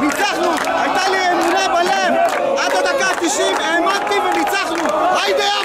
ניצחנו! הייתה לי אמונה בלב! עד הדקה ה-90 האמנתי וניצחנו! היידה!